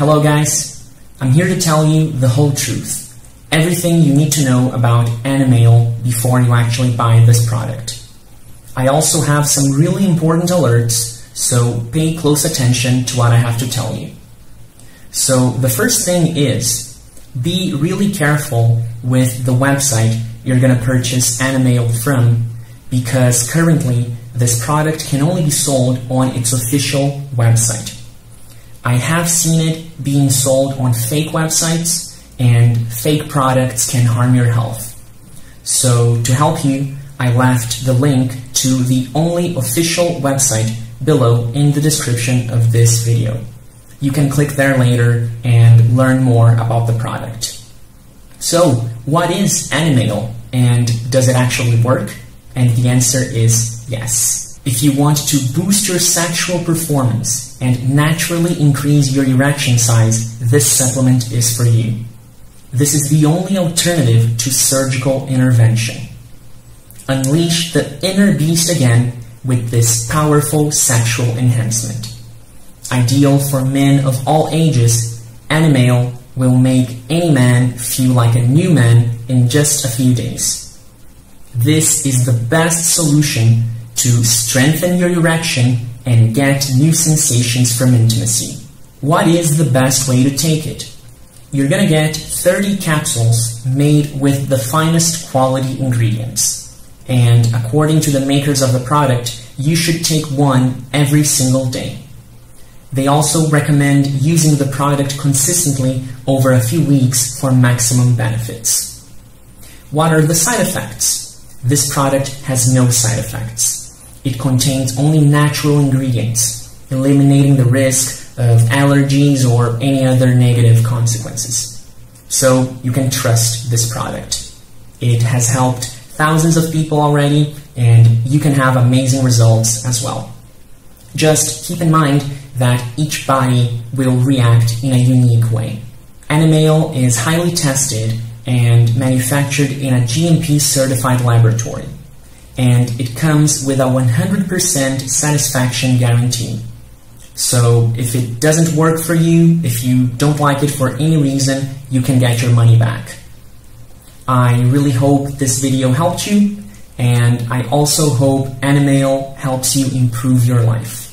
Hello, guys. I'm here to tell you the whole truth. Everything you need to know about Animale before you actually buy this product. I also have some really important alerts, so pay close attention to what I have to tell you. So, the first thing is be really careful with the website you're going to purchase Animale from because currently this product can only be sold on its official website. I have seen it being sold on fake websites, and fake products can harm your health. So, to help you, I left the link to the only official website below in the description of this video. You can click there later and learn more about the product. So, what is Animale and does it actually work? And the answer is yes. If you want to boost your sexual performance and naturally increase your erection size, this supplement is for you. This is the only alternative to surgical intervention. Unleash the inner beast again with this powerful sexual enhancement. Ideal for men of all ages, Animale will make any man feel like a new man in just a few days. This is the best solution to strengthen your erection and get new sensations from intimacy. What is the best way to take it? You're gonna get 30 capsules made with the finest quality ingredients. And according to the makers of the product, you should take one every single day. They also recommend using the product consistently over a few weeks for maximum benefits. What are the side effects? This product has no side effects. It contains only natural ingredients, eliminating the risk of allergies or any other negative consequences. So you can trust this product. It has helped thousands of people already, and you can have amazing results as well. Just keep in mind that each body will react in a unique way. Animale is highly tested and manufactured in a GMP certified laboratory. And it comes with a 100% satisfaction guarantee. So if it doesn't work for you, if you don't like it for any reason, you can get your money back. I really hope this video helped you, and I also hope Animale helps you improve your life.